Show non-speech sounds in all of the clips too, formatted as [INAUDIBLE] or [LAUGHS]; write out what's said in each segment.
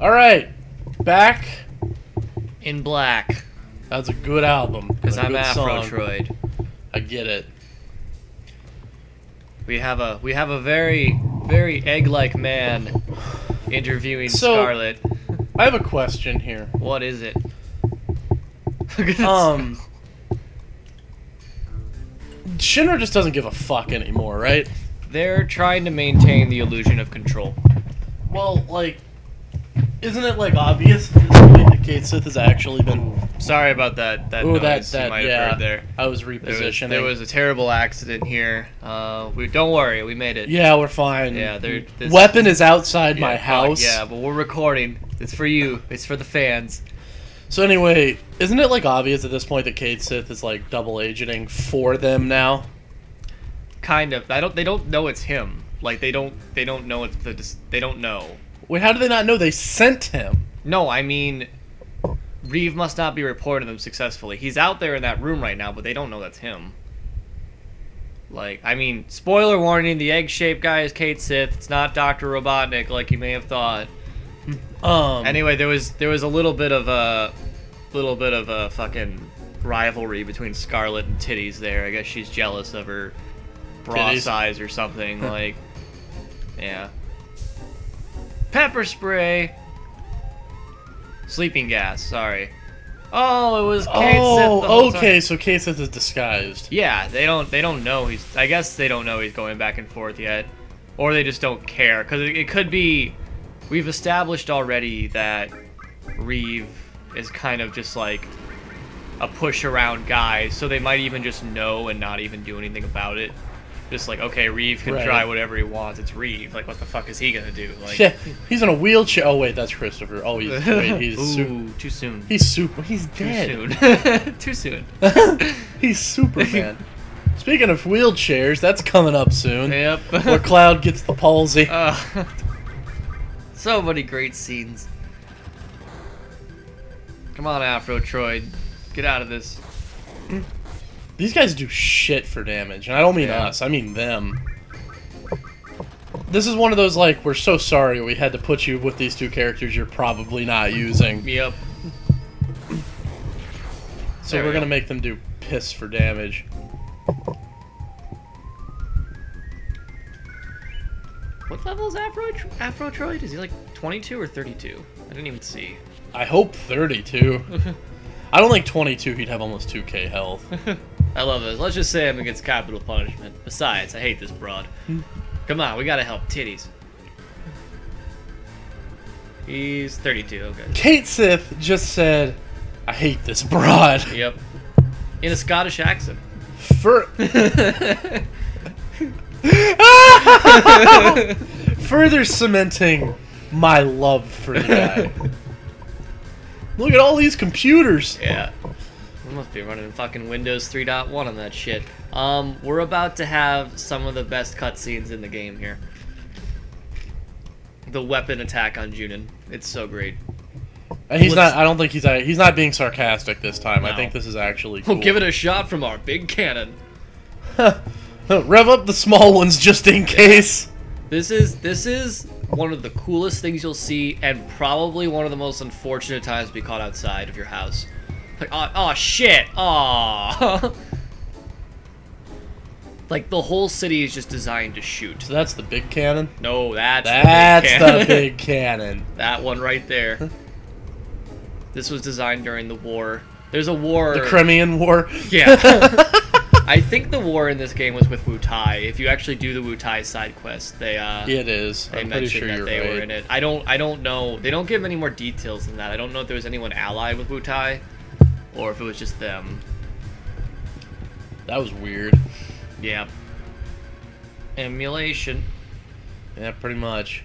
All right, back. In black, That's a good album. because I'm Afro. Troid. I get it. We have a we have a very very egg-like man interviewing So- Scarlet. I have a question here. What is it? Look at this. Um, Shinra just doesn't give a fuck anymore, right? They're trying to maintain the illusion of control. Well, like, isn't it like obvious at this point that Cait Sith has actually been? Sorry about that. That Ooh, noise that you that might have heard there. I was There was, there was a terrible accident here. Uh, we don't worry, we made it. yeah, we're fine. Yeah, there- this- Weapon is outside Yeah, my fuck, house. Yeah, but we're recording. It's for you. It's for the fans. So anyway, isn't it like obvious at this point that Cait Sith is like double agenting for them now? Kind of. I don't. They don't know it's him. Like they don't. They don't know it's the. They don't know. Wait, how do they not know they sent him? No, I mean, Reeve must not be reporting them successfully. He's out there in that room right now, but they don't know that's him. Like, I mean, spoiler warning: the egg-shaped guy is Cait Sith. It's not Doctor Robotnik, like you may have thought. Um. Anyway, there was there was a little bit of a little bit of a fucking rivalry between Scarlet and Titties there. I guess she's jealous of her bra Titties? size or something. [LAUGHS] like, yeah. Pepper spray. Sleeping gas. Sorry. Oh, it was Kate Oh, whole time. okay. So Cait Sith is disguised. Yeah, they don't they don't know he's. I guess they don't know he's going back and forth yet, or they just don't care because it, it could be. We've established already that Reeve is kind of just like a push around guy, so they might even just know and not even do anything about it. Just like okay, Reeve can Right. try whatever he wants. It's Reeve. Like what the fuck is he gonna do? Like Yeah, he's in a wheelchair. Oh wait, that's Christopher. Oh, he's [LAUGHS] wait, he's su- too soon. he's super. He's too dead. soon. [LAUGHS] too soon. [LAUGHS] he's Superman. Speaking of wheelchairs, that's coming up soon. Yep. Where Cloud gets the palsy. Uh, so many great scenes. Come on, Afro Troy, get out of this. These guys do shit for damage, and I don't mean Yeah. us. I mean them. This is one of those like we're so sorry we had to put you with these two characters you're probably not using. Yep. So There we're we gonna go. make them do piss for damage. What level is Afro Afro Troid? Is he like 22 or 32? I didn't even see. I hope 32. [LAUGHS] I don't think 22 he'd have almost 2k health. [LAUGHS] I love this. Let's just say I'm against capital punishment. Besides, I hate this broad. Come on, we gotta help titties. He's 32. Okay. Cait Sith just said, I hate this broad. [LAUGHS] Yep. In a Scottish accent. For [LAUGHS] further cementing my love for the guy. Look at all these computers. Yeah. We must be running fucking Windows 3.1 on that shit. Um, we're about to have some of the best cutscenes in the game here. The weapon attack on Junon. It's so great. And he's Let's- not. I don't think he's. uh, He's not being sarcastic this time. I think this is actually. Cool. We'll give it a shot from our big cannon. [LAUGHS] Rev up the small ones just in case. This is this is one of the coolest things you'll see, and probably one of the most unfortunate times to be caught outside of your house. Like, oh, oh shit, oh. [LAUGHS] like the whole city is just designed to shoot. So that's the big cannon. No, that's That's the big the [LAUGHS] big cannon. that one right there. this was designed during the war. There's a war. The Crimean War. Yeah. [LAUGHS] I think the war in this game was with Wutai. If you actually do the Wutai side quest, they uh it is. they I'm pretty mentioned sure that they right. were in it. I don't I don't know. They don't give any more details than that. I don't know if there was anyone allied with Wutai or if it was just them. That was weird. Yeah. Emulation. Yeah, pretty much.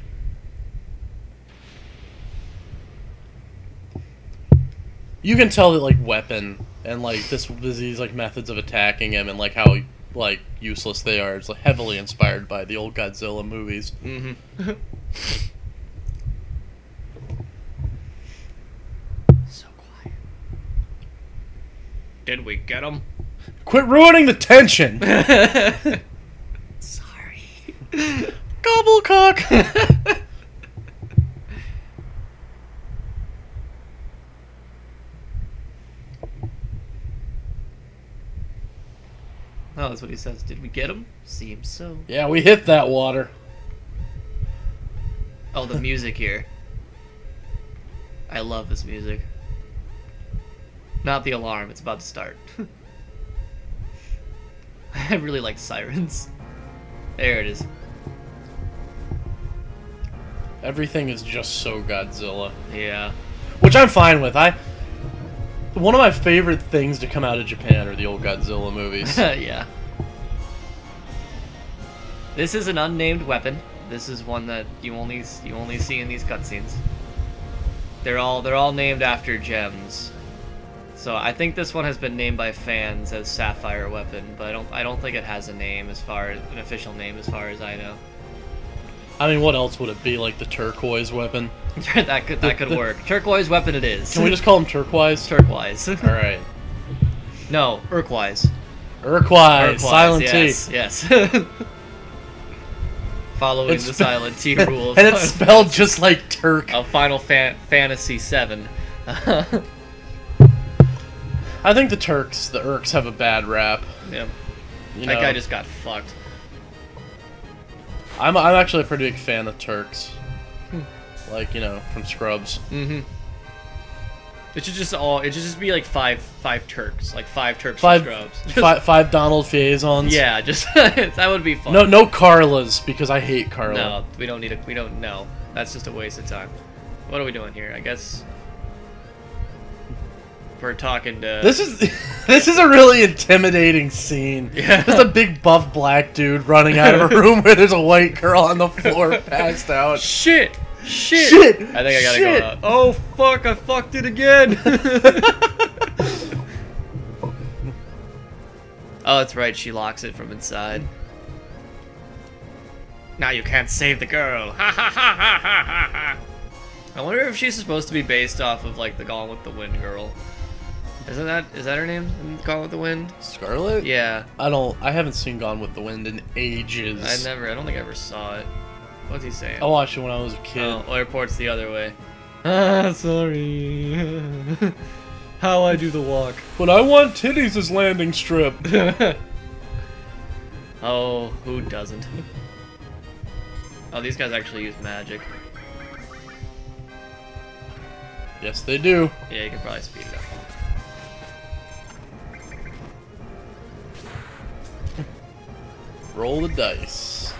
You can tell that like weapon and like this these like methods of attacking him and like how like useless they are. It's like heavily inspired by the old Godzilla movies. Mm-hmm. [LAUGHS] so quiet. Did we get him? Quit ruining the tension. [LAUGHS] Sorry. Gobblecock. [LAUGHS] That's what he says. Did we get him? Seems so. Yeah, we hit that water. Oh, the music here. I love this music. Not the alarm, it's about to start. [LAUGHS] I really like sirens. There it is. Everything is just so Godzilla. Yeah. Which I'm fine with. I one of my favorite things to come out of Japan are the old Godzilla movies. [LAUGHS] yeah. This is an unnamed weapon. This is one that you only you only see in these cutscenes. They're all they're all named after gems. So I think this one has been named by fans as Sapphire Weapon, but I don't I don't think it has a name as far as an official name as far as I know. I mean, what else would it be? Like the turquoise weapon? [LAUGHS] that could that could work. [LAUGHS] Turquoise weapon it is. Can we just call them turquoise? turquoise? [LAUGHS] All right. no. Urquoise, Urquoise, silent yes, T. Yes. Following It's the silent T [LAUGHS] rules. and it's spelled just like Turk. of Final Fan- Fantasy VII. [LAUGHS] I think the Turks, the Urks, have a bad rap. yeah, You that know, guy just got fucked. I'm I'm actually a pretty big fan of Turks. Hmm. Like you know, from Scrubs. Mm-hmm. It should just all. It should just be like five five Turks, like five Turks Five, Scrubs. [LAUGHS] Just- five, five Donald Faisons. Yeah, just [LAUGHS] that would be fun. No, no Carlas because I hate Carla. no, we don't need it. We don't know. That's just a waste of time. What are we doing here? I guess we're talking to. This is [LAUGHS] this is a really intimidating scene. Yeah. Just a big buff black dude running out of a room where there's a white girl on the floor passed out. Shit! Shit! Shit! I think I gotta Shit! go out. Oh fuck! I fucked it again. [LAUGHS] oh, that's right. She locks it from inside. Now you can't save the girl. Ha ha ha ha ha ha ha. I wonder if she's supposed to be based off of like the Gone with the Wind girl. Isn't that is that her name? in Gone with the Wind? Scarlet? Yeah. I don't. I haven't seen Gone with the Wind in ages. I never. I don't think I ever saw it. What's he saying? I watched it when I was a kid. Oh, airport's the other way. [LAUGHS] Ah, sorry. How I do the walk. But I want titties as landing strip. [LAUGHS] [LAUGHS] oh, who doesn't? Oh, these guys actually use magic. yes, they do. Yeah, you can probably speed it up. Roll the dice.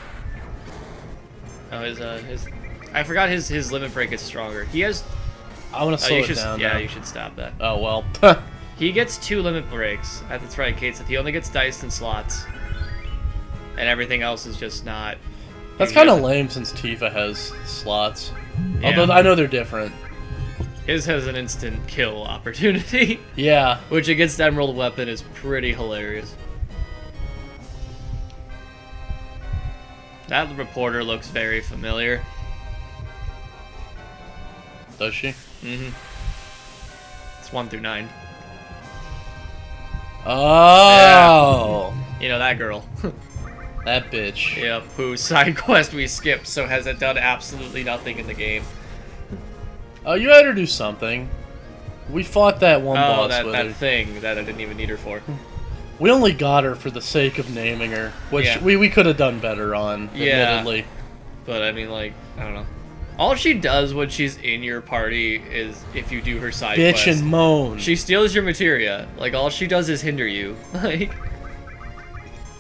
Oh, his uh, his. I forgot his his limit break is stronger. He has. I'm gonna Oh, slow it should. down. yeah, now. you should stop that. Oh well. [LAUGHS] He gets two limit breaks. Uh, That's right, Kate said he only gets dice and slots, and everything else is just not. That's kind of lame since Tifa has slots. Yeah. Although I know they're different. His has an instant kill opportunity. Yeah. [LAUGHS] Which against Emerald Weapon is pretty hilarious. That reporter looks very familiar. Does she? Mm-hmm. It's one through nine. Oh. Yeah. You know that girl. [LAUGHS] That bitch. yep. Whose side [LAUGHS] quest we skipped, so has it done absolutely nothing in the game. Oh, you had her do something. We fought that one oh, boss that, with that her. thing that I didn't even need her for. [LAUGHS] We only got her for the sake of naming her, which Yeah. we, we could have done better on, Yeah. admittedly. But I mean, like, I don't know. All she does when she's in your party is if you do her side Bitch quest. and moan. She steals your materia. Like all she does is hinder you. [LAUGHS] Like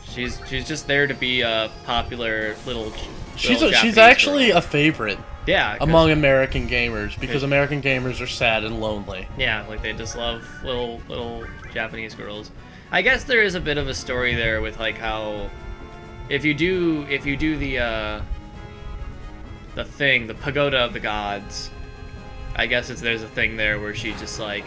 she's she's just there to be a popular little. she's a, she's actually girl. a favorite Yeah. among American gamers because Cause- American gamers are sad and lonely. yeah like they just love little little Japanese girls. I guess there is a bit of a story there with like how if you do if you do the uh the thing the pagoda of the gods I guess it's there's a thing there where she just like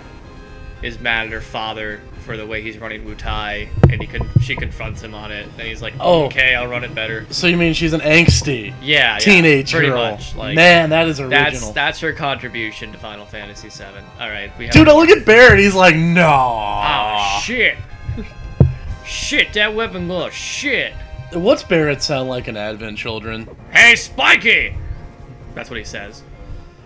is mad at her father for the way he's running Wutai, and he con- she confronts him on it, and he's like, Oh. "Okay, I'll run it better." So you mean she's an angsty Yeah, yeah, teenage pretty girl? much. Like Man, that is original. that's that's her contribution to Final Fantasy VII. All right, we have. Dude, look at Barret. He's like, no. Oh shit! Shit, that weapon glow. Shit. What's Barret sound like in Advent Children? Hey, Spiky. That's what he says.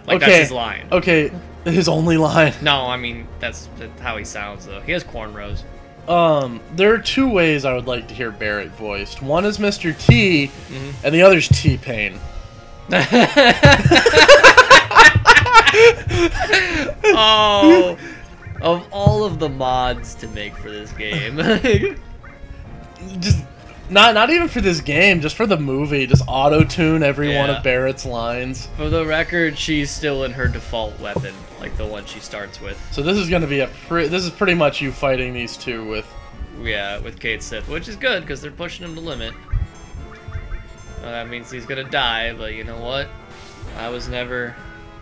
Like okay. that's his line. Okay, his only line. No, I mean that's, how he sounds though. He has cornrows. um, there are two ways I would like to hear Barret voiced. One is Mr. T, Mhm. and the other's T Pain. [LAUGHS] [LAUGHS] oh, of all of the mods to make for this game, [LAUGHS] Just not not even for this game, just for the movie. Just auto tune every one of Barret's lines. for the record, she's still in her default weapon, like the one she starts with. So this is gonna be a pre- this is pretty much you fighting these two with. Yeah, with Cait Sith, which is good because they're pushing him to limit. Well, that means he's gonna die, but you know what? I was never.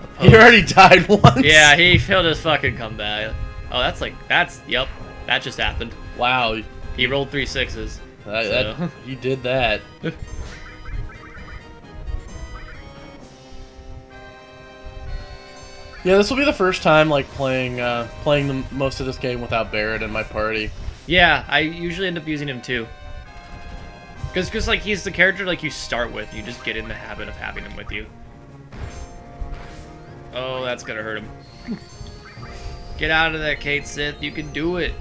Opposed. He already [LAUGHS] died once. Yeah, he failed his fucking comeback. Oh, that's like that's yep, that just happened. Wow. He rolled three sixes. That, So- that, [LAUGHS] [LAUGHS] he did that. [LAUGHS] yeah, this will be the first time like playing uh, playing the, most of this game without Barret in my party. Yeah, I usually end up using him too. Cause, cause like he's the character like you start with. You just get in the habit of having him with you. Oh, that's gonna hurt him. Get out of that, Cait Sith. You can do it.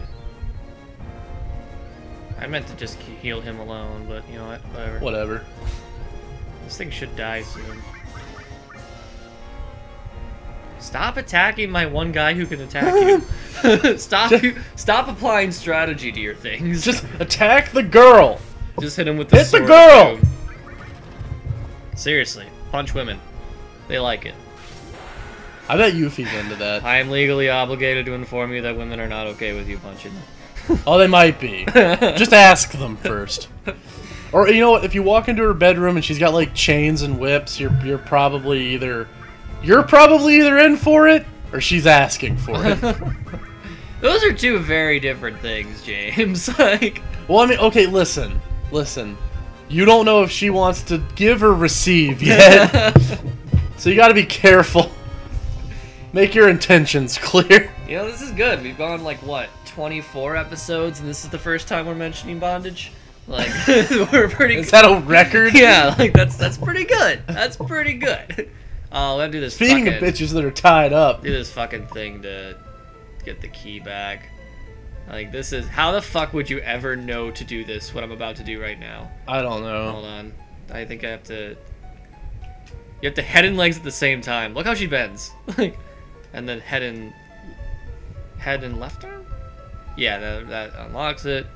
I meant to just heal him alone, but you know what? Whatever. Whatever. This thing should die soon. Stop attacking my one guy who can attack you. [LAUGHS] stop stop applying strategy to your things. Just attack the girl. just hit him with the Hit the girl! Seriously, punch women. They like it. I bet Yuffie's into that. I am legally obligated to inform you that women are not okay with you punching them. Oh, they might be. [LAUGHS] Just ask them first. Or you know what? If you walk into her bedroom and she's got like chains and whips, you're you're probably either you're probably either in for it or she's asking for it. [LAUGHS] Those are two very different things, James. [LAUGHS] like, well, I mean, okay, listen, listen. You don't know if she wants to give or receive yet, so you got to be careful. Make your intentions clear. [LAUGHS] You know, this is good. We've gone like what, 24 episodes, and this is the first time we're mentioning bondage. Like, [LAUGHS] we're pretty. Is that a record? [LAUGHS] yeah, like that's that's pretty good. That's pretty good. Oh, Uh, let's do this. Speaking fucking, of bitches that are tied up, do this fucking thing to get the key back. Like this is how the fuck would you ever know to do this? What I'm about to do right now. I don't know. Hold on. I think I have to. You have to head and legs at the same time. Look how she bends. Like, and then head and head and left arm. Yeah, that, that unlocks it.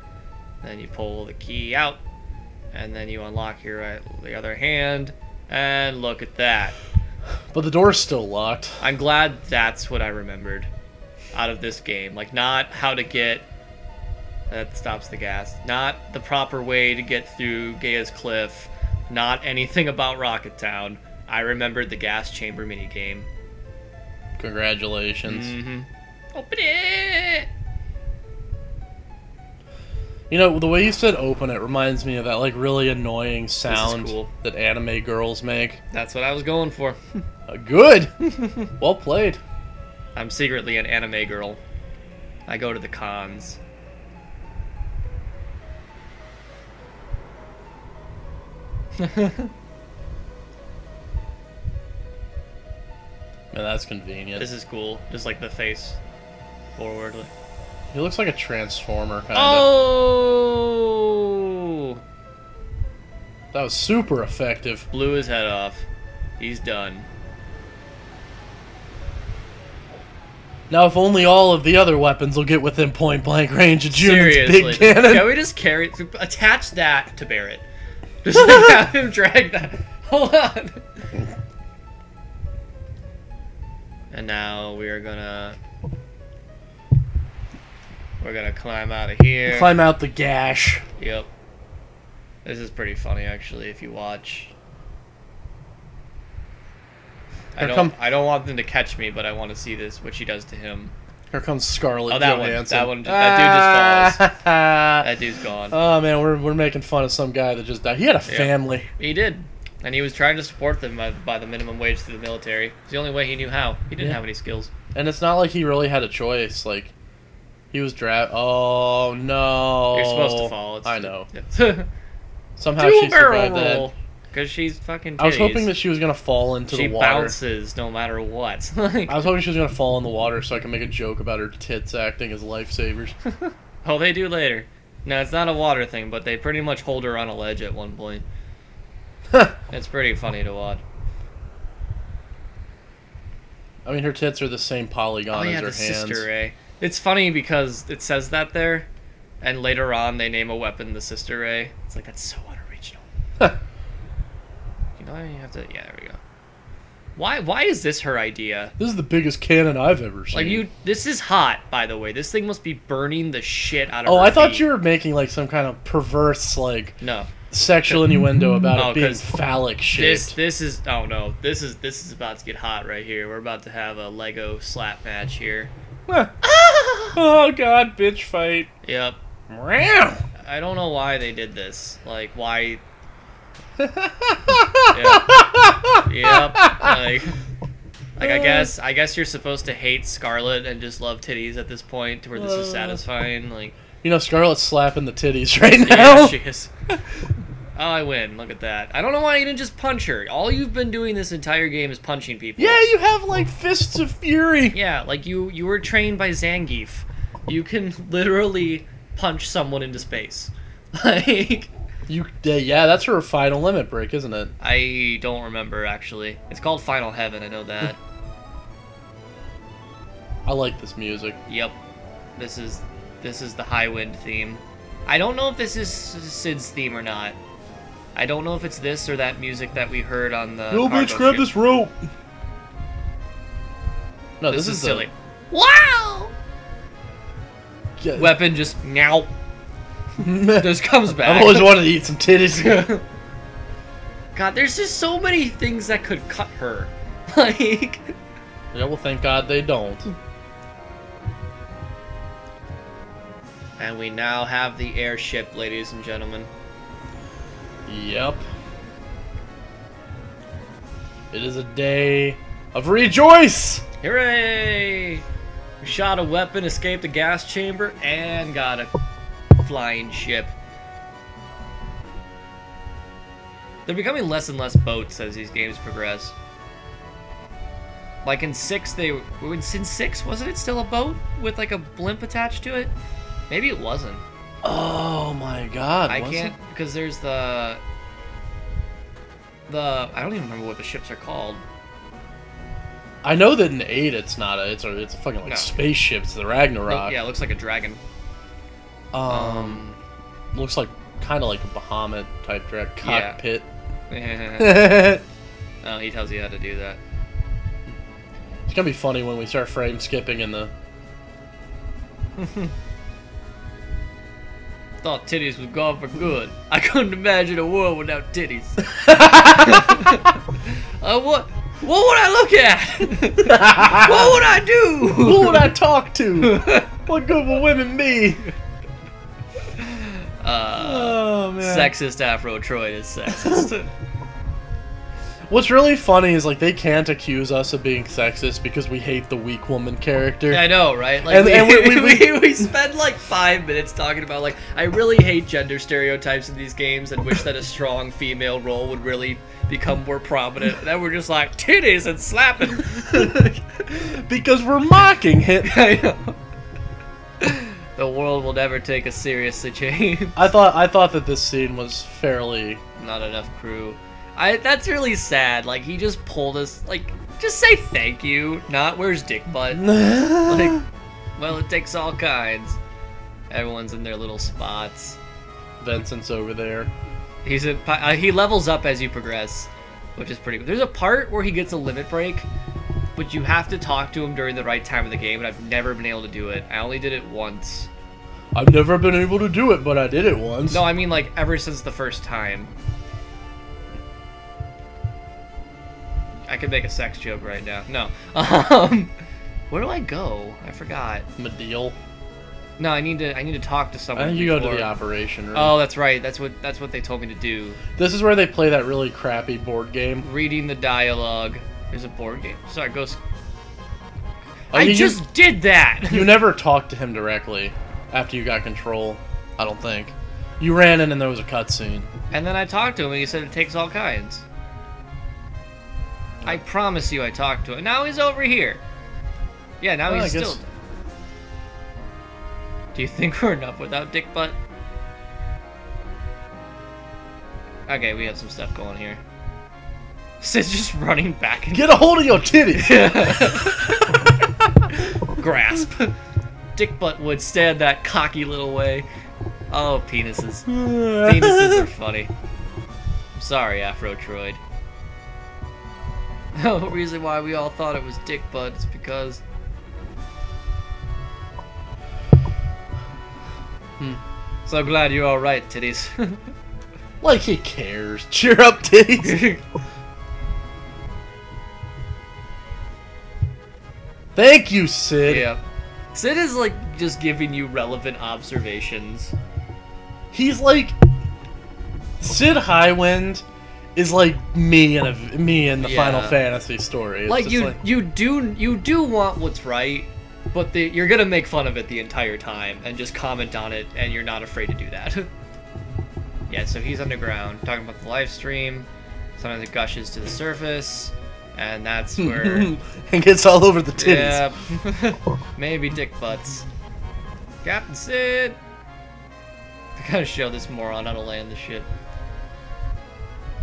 Then you pull the key out, and then you unlock your right, the other hand. And look at that. But the door's still locked. I'm glad that's what I remembered out of this game. Like, not how to get. That stops the gas. Not the proper way to get through Gaea's Cliff. Not anything about Rocket Town. I remembered the gas chamber minigame. Congratulations. Mm-hmm. Open it! You know, the way you said open it reminds me of that like really annoying sound cool. that anime girls make. That's what I was going for. [LAUGHS] Uh, good. [LAUGHS] well played. I'm secretly an anime girl. I go to the cons. [LAUGHS] Man, that's convenient. This is cool. Just like the face forward. He looks like a transformer kind of. Oh! That was super effective. Blew his head off. He's done. Now, if only all of the other weapons will get within point blank range of Junon's Seriously. big [LAUGHS] cannon. Can we just carry attach that to Barret? Just [LAUGHS] have him drag that. Hold on. And now we are gonna we're gonna climb out of here. Climb out the gash. Yep. This is pretty funny actually if you watch. I don't come- I don't want them to catch me, but I want to see this what she does to him. Here comes Scarlet. Oh, that one- that one- that dude just falls. [LAUGHS] That dude's gone. oh man, we're, we're making fun of some guy that just died. He had a family. He did. And he was trying to support them by, by the minimum wage through the military. It's the only way he knew how. He didn't Yeah. have any skills. And it's not like he really had a choice. Like, he was dra Oh no! You're supposed to fall. It's I know. Yeah. [LAUGHS] Somehow Do she a barrel survived that. Because she's fucking I was hoping that she was gonna fall into she the water. bounces no matter what. [LAUGHS] Like, I was hoping she was gonna fall in the water so I can make a joke about her tits acting as lifesavers. [LAUGHS] Oh, they do later. No, it's not a water thing, but they pretty much hold her on a ledge at one point. [LAUGHS] It's pretty funny to watch. I mean, her tits are the same polygon oh as yeah, her the hands. sister ray. It's funny because it says that there, and later on they name a weapon the sister ray. It's like that's so unoriginal. [LAUGHS] You know, you have to. Yeah, there we go. Why? Why is this her idea? This is the biggest cannon I've ever seen. Like you, this is hot, by the way. This thing must be burning the shit out of. Oh, her I thought you were making like some kind of perverse like No, sexual innuendo about Oh, it being phallic this this is. Oh no, this is this is about to get hot right here. We're about to have a Lego slap match here. [LAUGHS] oh god, bitch fight. Yep. I don't know why they did this. Like why? [LAUGHS] Yep. Like. Like I guess I guess you're supposed to hate Scarlet and just love titties at this point to where this is Uh. satisfying. Like You know, Scarlet's slapping the titties right [LAUGHS] yeah, now. she is. Oh, I win. Look at that. I don't know why you didn't just punch her. All you've been doing this entire game is punching people. yeah, you have like fists of fury. Yeah, like you you were trained by Zangief. You can [LAUGHS] literally punch someone into space. [LAUGHS] Like You, yeah, yeah, that's her final limit break, isn't it? I don't remember actually. It's called Final Heaven. I know that. [LAUGHS] I like this music. yep. This is this is the Highwind theme. I don't know if this is Cid's theme or not. I don't know if it's this or that music that we heard on the. Yo, bitch, grab this rope. No, This, this, is the- silly. Wow! Yeah, Weapon just now. [LAUGHS] Just comes back. I've always wanted to eat some titties. [LAUGHS] God, there's just so many things that could cut her. [LAUGHS] Like, yeah, well, thank God they don't. And we now have the airship, ladies and gentlemen. Yep. It is a day of rejoice. Hooray! We shot a weapon, escaped a gas chamber, and got a flying ship. They're becoming less and less boats as these games progress. Like in six, they in six wasn't it still a boat with like a blimp attached to it? Maybe it wasn't. Oh my God! I can't because there's the the I don't even remember what the ships are called. I know that in eight, it's not a. It's a. It's a fucking like No. spaceship. It's the Look- Ragnarok. yeah, it looks like a dragon. Um, looks like kind of like a Bahamut type drag cockpit. it's [LAUGHS] [LAUGHS] oh, he tells you how to do that. It's gonna be funny when we start frame skipping in the. [LAUGHS] Thought titties was gone for good. I couldn't imagine a world without titties. [LAUGHS] [LAUGHS] uh, what? What would I look at? [LAUGHS] what would I do? Who would I talk to? what good will women be? Uh, Oh man. sexist Afro Troy is sexist. What's really funny is like they can't accuse us of being sexist because we hate the weak woman character. I know, right? Like And- we, and we- we, we- [LAUGHS] we, spend like five minutes talking about like I really hate gender stereotypes in these games and wish that a strong female role would really become more prominent. And then we're just like titties and slapping. [LAUGHS] because we're mocking it. [LAUGHS] I know. The world will never take us seriously, James. I thought I thought that this scene was fairly. Not enough crew. I that's really sad. Like he just pulled us like just say thank you, not where's dick butt. [LAUGHS] like well it takes all kinds. Everyone's in their little spots. Vincent's over there. He's a uh, he levels up as you progress, which is pretty. There's a part where he gets a limit break, but you have to talk to him during the right time of the game, and I've never been able to do it. I only did it once. I've never been able to do it, but I did it once. No, I mean like ever since the first time. Could make a sex joke right now. No. Um, [LAUGHS] where do I go? I forgot. Mideel. No, I need to. I need to talk to someone. I think you go to before- the operation room. Oh, that's right. That's what. That's what they told me to do. This is where they play that really crappy board game. Reading the dialogue. There's a board game. Sorry, go. s- Oh, I you- just did that. [LAUGHS] You never talked to him directly after you got control. I don't think. You ran in and there was a cutscene. and then I talked to him, and he said it takes all kinds. I promise you, I talked to him. Now he's over here. Yeah, now Well, he's guess- still. Do you think we're enough without Dick Butt? Okay, we have some stuff going here. [LAUGHS] Cid's just running back and Get a hold of your titties. [LAUGHS] grasp. Dick Butt would stand that cocky little way. Oh, penises. [LAUGHS] Penises are funny. I'm sorry, Afro Troid. [LAUGHS] The reason why we all thought it was Dick Butt is because. Hmm. So glad you're alright, titties. [LAUGHS] like he cares. [LAUGHS] Cheer up, titties. Thank you, Cid. yeah. Cid is like just giving you relevant observations. He's like Cid Highwind is like me in a me in the Yeah. Final Fantasy story. It's like you you do you do want what's right, but the, you're gonna make fun of it the entire time and just comment on it, and you're not afraid to do that. [LAUGHS] yeah, so he's underground talking about the Lifestream. Sometimes it gushes to the surface, and that's [LAUGHS] where [LAUGHS] and gets all over the titties. yeah, maybe dick butts. Captain Cid. I gotta show this moron how to land the ship.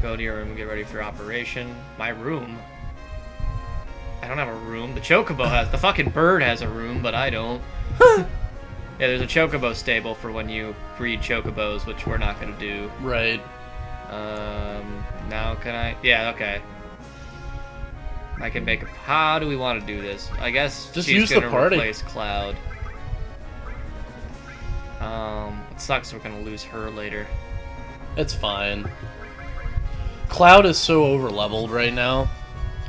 Go to your room and get ready for operation. My room. I don't have a room. The chocobo has. The fucking bird has a room, but I don't. yeah, there's a chocobo stable for when you breed chocobos, which we're not gonna do. Right. Um, now can I? Yeah, okay. I can make a. How do we want to do this? I guess Just she's use the gonna party. replace Cloud. Um, it sucks we're gonna lose her later. It's fine. Cloud is so over leveled right now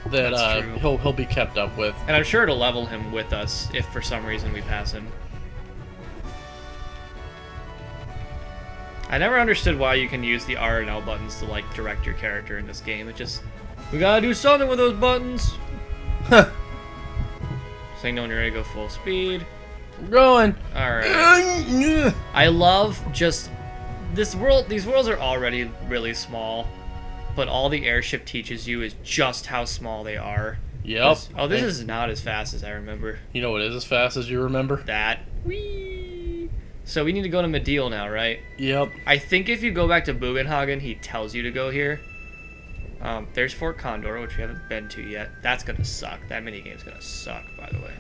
that uh, he'll he'll be kept up with. And I'm sure it'll level him with us if for some reason we pass him. I never understood why you can use the R and L buttons to like direct your character in this game. It just we gotta do something with those buttons. [LAUGHS] Huh. Signal when you're ready to go full speed. I'm going. All right. [CLEARS THROAT] I love just this world. These worlds are already really small, but all the airship teaches you is just how small they are. Yep. Oh, this And is not as fast as I remember. You know what is as fast as you remember? That. Whee! So we need to go to Mideel now, right? Yep. I think if you go back to Bugenhagen, he tells you to go here. Um, there's Fort Condor, which we haven't been to yet. That's gonna suck. That minigame's gonna suck, by the way.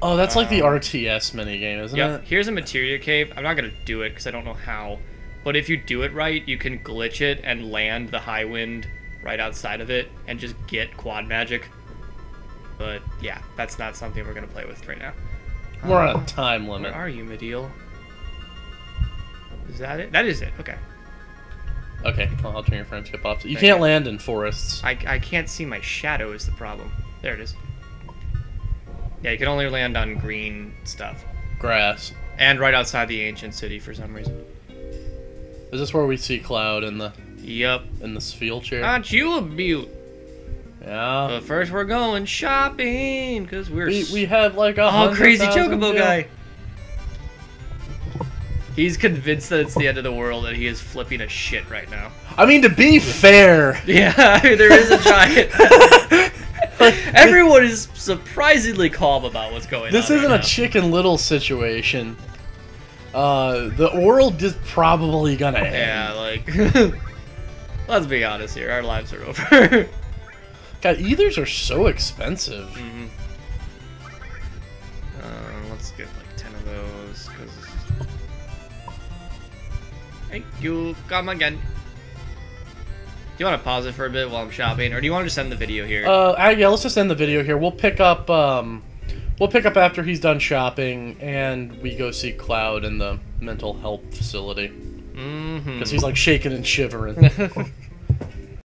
Oh, that's like the Um, RTS minigame, isn't Yep. it? Yeah. Here's a materia cave. I'm not gonna do it because I don't know how. But if you do it right, you can glitch it and land the Highwind right outside of it and just get quad magic. But yeah, that's not something we're gonna play with right now. We're on Uh, a time Where limit. are you, Mideel? Is that it? That is it. Okay. Okay, well, I'll turn your frame skip off. You Thank can't you. land in forests. I, I can't see my shadow is the problem. There it is. Yeah, you can only land on green stuff. Grass. And right outside the ancient city for some reason. Is this where we see Cloud in the Yup. in the field chair? Aren't you a beaut? yeah. But first we're going shopping because we're we, s- we have like a oh hundred crazy thousand chocobo guy. He's convinced that it's the end of the world and he is flipping a shit right now. I mean, to be fair, Yeah, [LAUGHS] there is a giant. [LAUGHS] Everyone is surprisingly calm about what's going on. this on. isn't right a Chicken Little situation. Uh, the world is probably gonna end. Yeah, like [LAUGHS] let's be honest here, our lives are over. [LAUGHS] God, ethers are so expensive. hmm Uh, let's get like ten of those. Cause... Thank you. Come again. Do you want to pause it for a bit while I'm shopping, or do you want to just end the video here? Uh, ah, yeah, let's just end the video here. We'll pick up. Um, we'll pick up after he's done shopping, and we go see Cloud in the mental health facility mm-hmm. because he's like shaking and shivering. [LAUGHS]